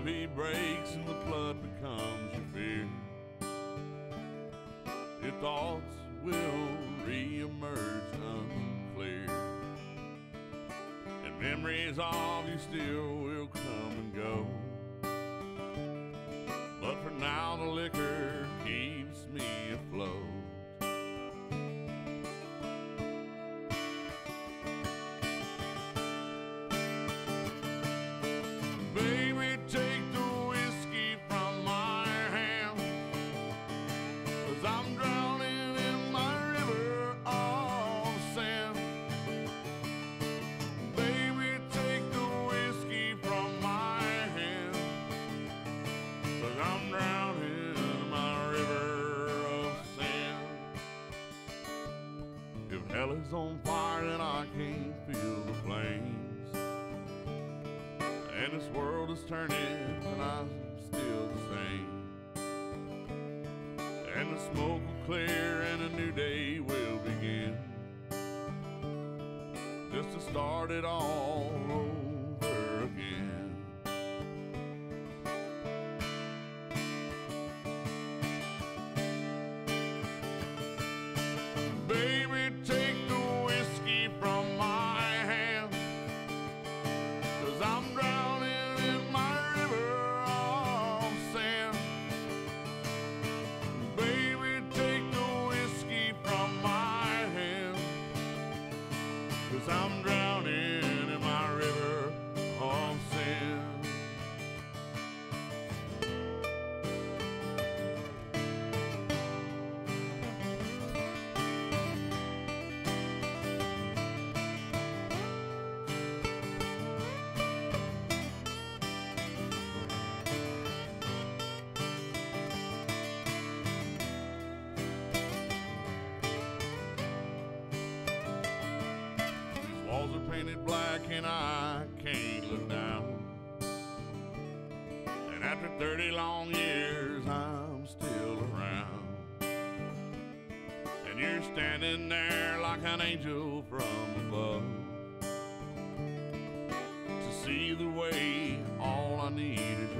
levee breaks and the flood becomes your fear. Your thoughts will re-emerge unclear. And memories of you still will come and go. Hell is on fire, then I can't feel the flames. And this world is turning, and I'm still the same. And the smoke will clear, and a new day will begin. Just to start it all painted black and I can't look down. And after 30 long years, I'm still around. And you're standing there like an angel from above. To see the way all I need is.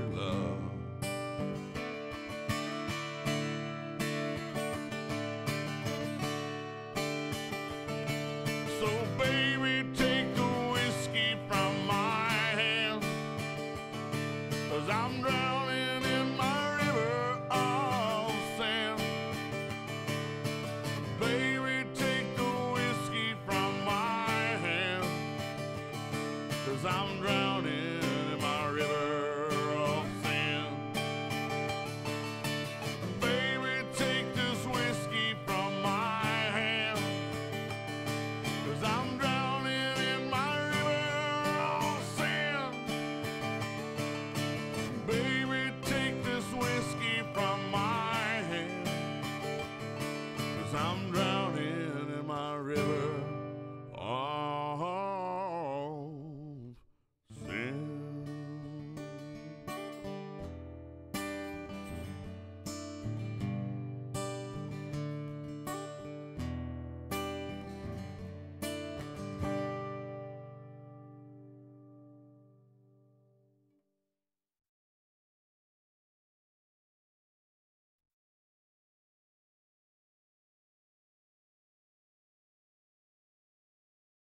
cause I'm drowning.